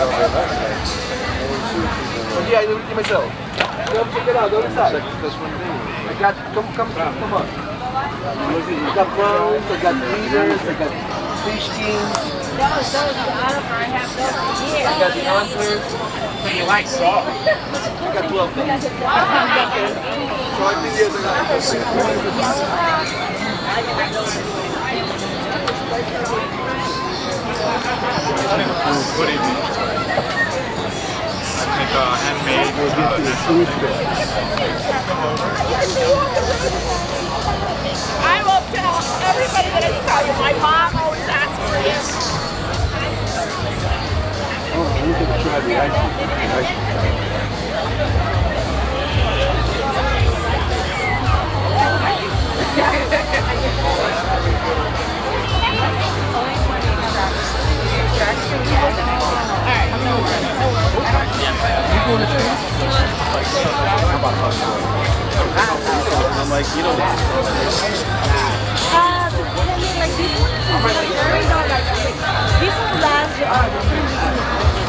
Yeah, let me get myself. Come check it out, go inside. I got, come, come, come, on. I got browns, I got leaders, I got fish kings. Those, those, I have those here. I got the antlers. So you like salt? I got 12 things. So I think there's What do I think uh, handmade. I will tell everybody that I saw you. My mom always asks for you. Try the. Ice cream. I'm like, you know, very not like ones last uh,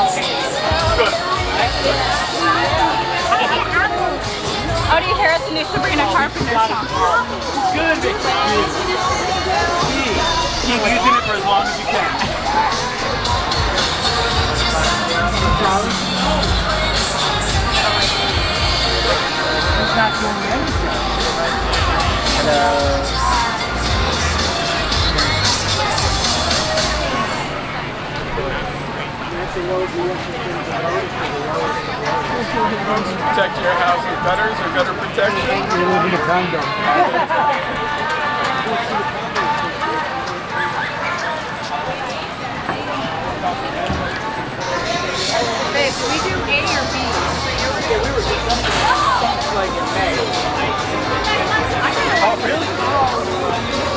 Oh, do you hear it's a new Sabrina Carpenter song? Good, Vic. Keep using it for as long as you can. Protect your house with gutters or gutter protection. Babe, can we do A or B? like in May. Oh, really?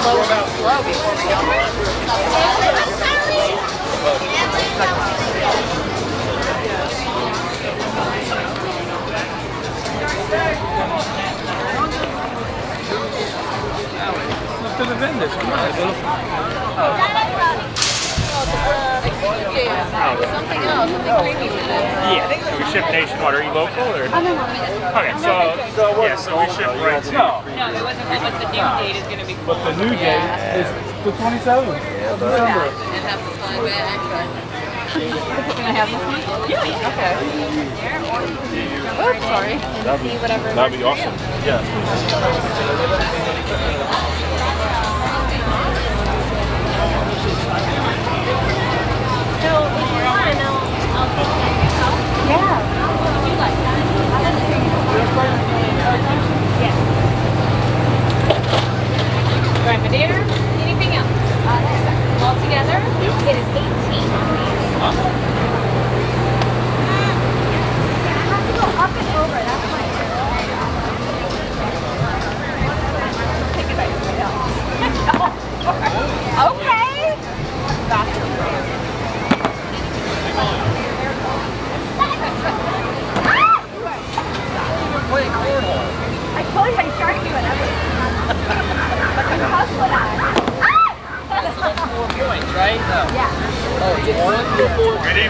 What about Slow before we go. up to vendors? Something else, something creamy. Yeah. So we ship nationwide. Are you local or? Okay, so yeah, so we ship right to. No, it wasn't what the new date is gonna be. But the new date is the 27th of December. And have to fly back. Can I have this one? Yeah, okay. Oh, sorry. That'd be, that'd be awesome. Yeah. If you want,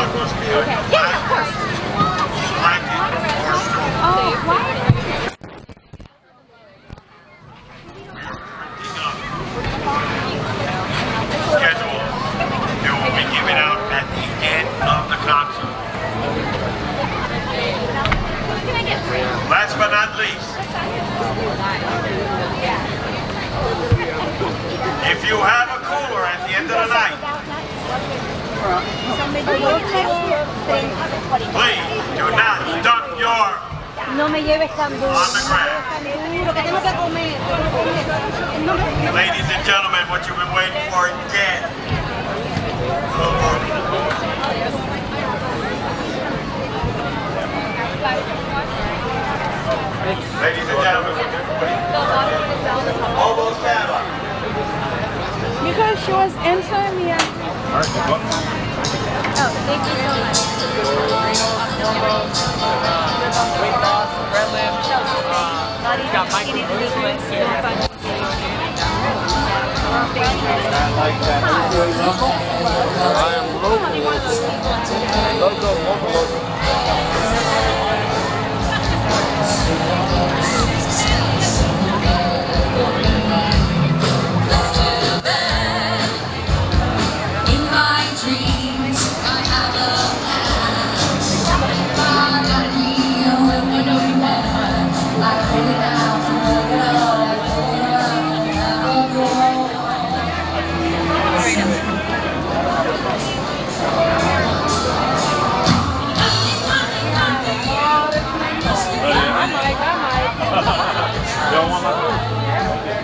Douglas Field. Yeah, of course. Blanket or straw. Oh, why? Schedule. It will be given out at the end of the concert. Last but not least, if you have a cooler at the end of the night, please do not dump your No me lleves tan duro. On the ground. No me lleves tan duro, que tengo que comer. Ladies and gentlemen, what you've been waiting for again. Ladies and gentlemen, almost. You guys show us inside me. Thank you so much. weight loss, red got micro I am local. Local, local, local.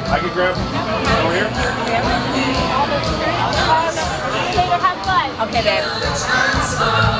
I can grab over here. Okay, babe.